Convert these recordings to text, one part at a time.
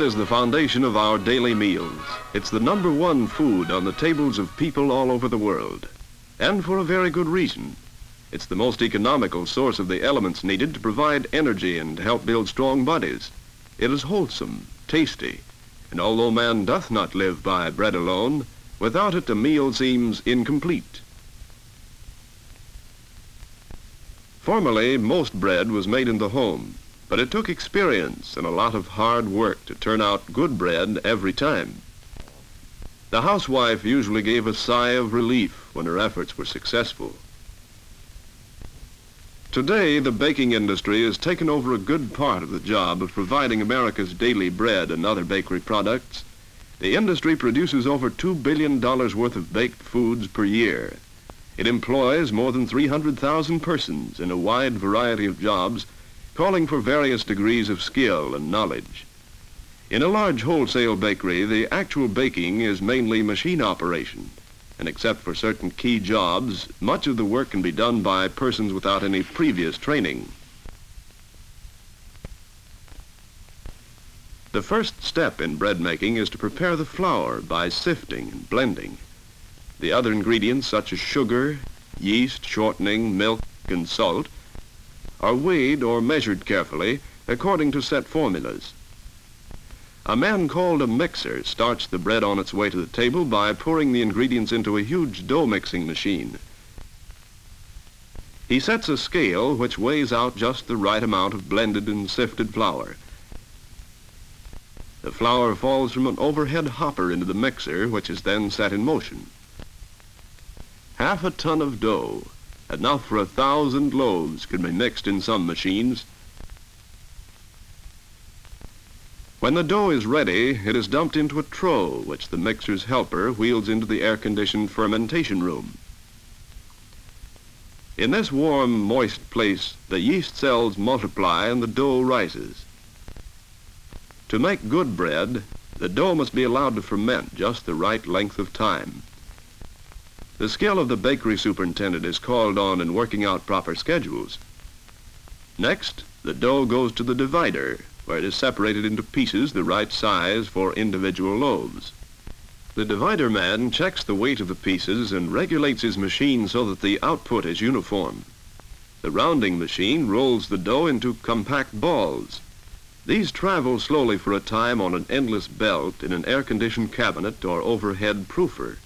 Bread is the foundation of our daily meals. It's the number one food on the tables of people all over the world. And for a very good reason. It's the most economical source of the elements needed to provide energy and help build strong bodies. It is wholesome, tasty, and although man doth not live by bread alone, without it a meal seems incomplete. Formerly, most bread was made in the home, but it took experience and a lot of hard work to turn out good bread every time. The housewife usually gave a sigh of relief when her efforts were successful. Today, the baking industry has taken over a good part of the job of providing America's daily bread and other bakery products. The industry produces over $2 billion worth of baked foods per year. It employs more than 300,000 persons in a wide variety of jobs calling for various degrees of skill and knowledge. In a large wholesale bakery, the actual baking is mainly machine operation, and except for certain key jobs, much of the work can be done by persons without any previous training. The first step in bread making is to prepare the flour by sifting and blending. The other ingredients such as sugar, yeast, shortening, milk, and salt are weighed or measured carefully according to set formulas. A man called a mixer starts the bread on its way to the table by pouring the ingredients into a huge dough mixing machine. He sets a scale which weighs out just the right amount of blended and sifted flour. The flour falls from an overhead hopper into the mixer, which is then set in motion. Half a ton of dough Enough for a thousand loaves can be mixed in some machines. When the dough is ready, it is dumped into a trough, which the mixer's helper wheels into the air-conditioned fermentation room. In this warm, moist place, the yeast cells multiply and the dough rises. To make good bread, the dough must be allowed to ferment just the right length of time. The skill of the bakery superintendent is called on in working out proper schedules. Next, the dough goes to the divider, where it is separated into pieces the right size for individual loaves. The divider man checks the weight of the pieces and regulates his machine so that the output is uniform. The rounding machine rolls the dough into compact balls. These travel slowly for a time on an endless belt in an air-conditioned cabinet or overhead proofer.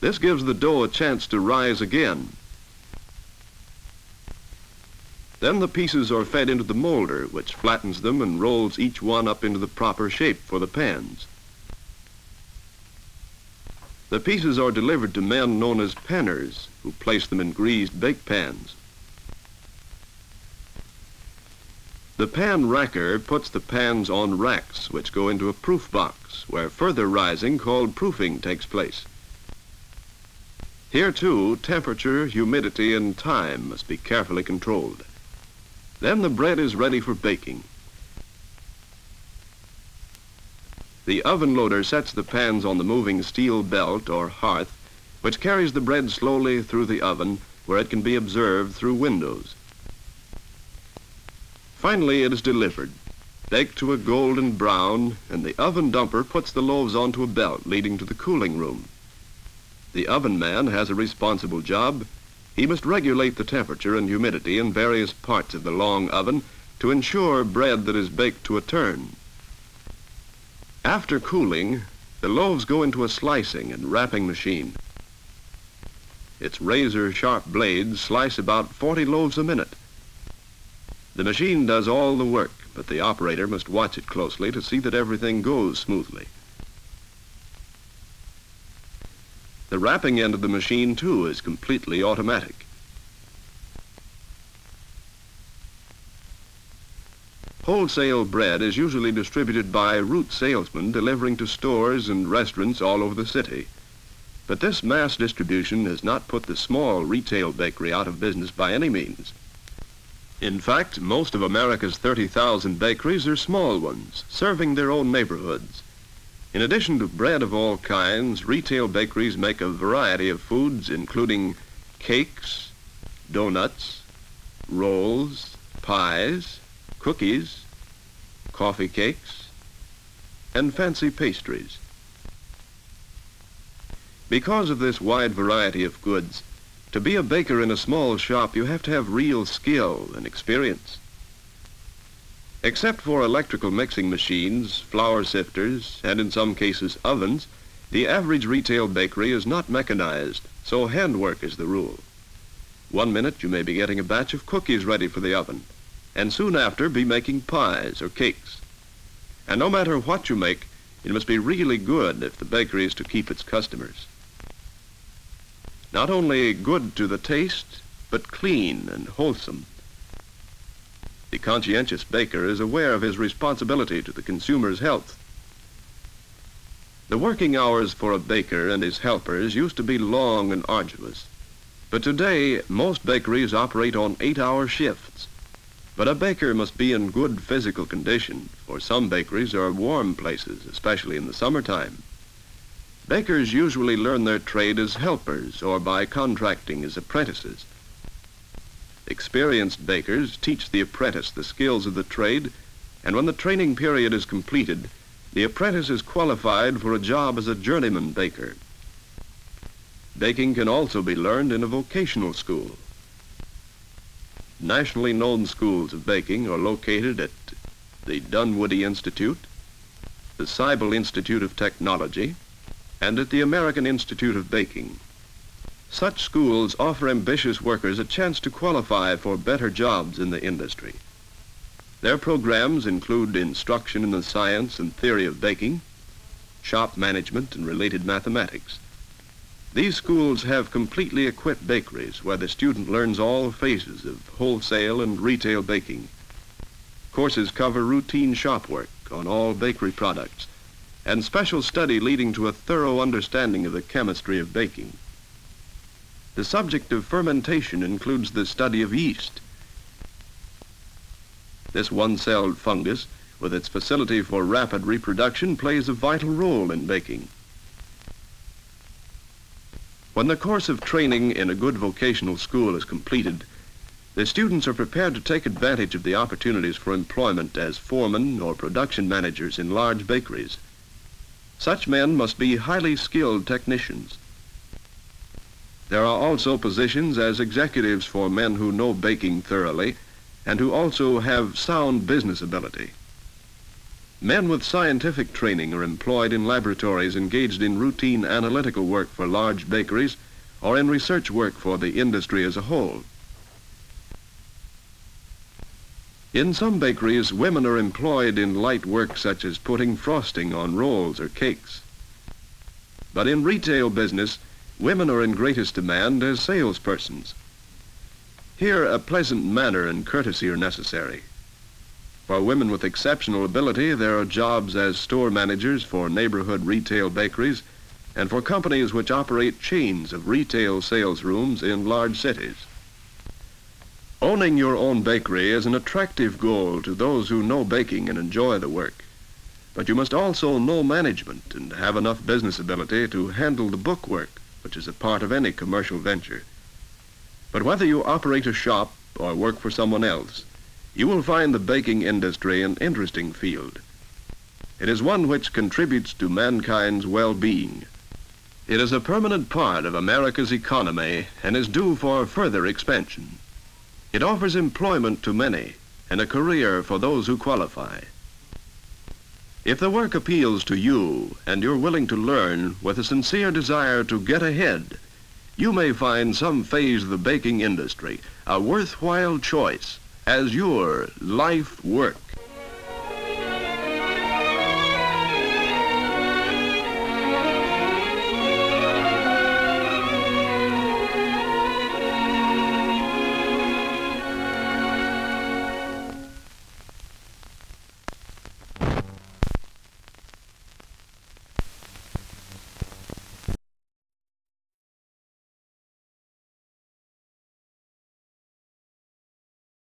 This gives the dough a chance to rise again. Then the pieces are fed into the molder, which flattens them and rolls each one up into the proper shape for the pans. The pieces are delivered to men known as panners, who place them in greased bake pans. The pan racker puts the pans on racks, which go into a proof box, where further rising, called proofing, takes place. Here, too, temperature, humidity, and time must be carefully controlled. Then the bread is ready for baking. The oven loader sets the pans on the moving steel belt or hearth, which carries the bread slowly through the oven where it can be observed through windows. Finally, it is delivered, baked to a golden brown, and the oven dumper puts the loaves onto a belt leading to the cooling room. The oven man has a responsible job. He must regulate the temperature and humidity in various parts of the long oven to ensure bread that is baked to a turn. After cooling, the loaves go into a slicing and wrapping machine. Its razor-sharp blades slice about 40 loaves a minute. The machine does all the work, but the operator must watch it closely to see that everything goes smoothly. The wrapping end of the machine, too, is completely automatic. Wholesale bread is usually distributed by route salesmen delivering to stores and restaurants all over the city. But this mass distribution has not put the small retail bakery out of business by any means. In fact, most of America's 30,000 bakeries are small ones, serving their own neighborhoods. In addition to bread of all kinds, retail bakeries make a variety of foods, including cakes, donuts, rolls, pies, cookies, coffee cakes, and fancy pastries. Because of this wide variety of goods, to be a baker in a small shop, you have to have real skill and experience. Except for electrical mixing machines, flour sifters, and in some cases ovens, the average retail bakery is not mechanized, so handwork is the rule. One minute you may be getting a batch of cookies ready for the oven, and soon after be making pies or cakes. And no matter what you make, it must be really good if the bakery is to keep its customers. Not only good to the taste, but clean and wholesome. The conscientious baker is aware of his responsibility to the consumer's health. The working hours for a baker and his helpers used to be long and arduous. But today, most bakeries operate on eight-hour shifts. But a baker must be in good physical condition, for some bakeries are warm places, especially in the summertime. Bakers usually learn their trade as helpers or by contracting as apprentices. Experienced bakers teach the apprentice the skills of the trade, and when the training period is completed, the apprentice is qualified for a job as a journeyman baker. Baking can also be learned in a vocational school. Nationally known schools of baking are located at the Dunwoody Institute, the Siebel Institute of Technology, and at the American Institute of Baking. Such schools offer ambitious workers a chance to qualify for better jobs in the industry. Their programs include instruction in the science and theory of baking, shop management and related mathematics. These schools have completely equipped bakeries where the student learns all phases of wholesale and retail baking. Courses cover routine shop work on all bakery products, and special study leading to a thorough understanding of the chemistry of baking. The subject of fermentation includes the study of yeast. This one-celled fungus, with its facility for rapid reproduction, plays a vital role in baking. When the course of training in a good vocational school is completed, the students are prepared to take advantage of the opportunities for employment as foremen or production managers in large bakeries. Such men must be highly skilled technicians. There are also positions as executives for men who know baking thoroughly and who also have sound business ability. Men with scientific training are employed in laboratories engaged in routine analytical work for large bakeries or in research work for the industry as a whole. In some bakeries, women are employed in light work such as putting frosting on rolls or cakes. But in retail business, women are in greatest demand as salespersons. Here, a pleasant manner and courtesy are necessary. For women with exceptional ability, there are jobs as store managers for neighborhood retail bakeries and for companies which operate chains of retail sales rooms in large cities. Owning your own bakery is an attractive goal to those who know baking and enjoy the work. But you must also know management and have enough business ability to handle the bookwork, which is a part of any commercial venture. But whether you operate a shop or work for someone else, you will find the baking industry an interesting field. It is one which contributes to mankind's well-being. It is a permanent part of America's economy and is due for further expansion. It offers employment to many and a career for those who qualify. If the work appeals to you and you're willing to learn with a sincere desire to get ahead, you may find some phase of the baking industry a worthwhile choice as your life work.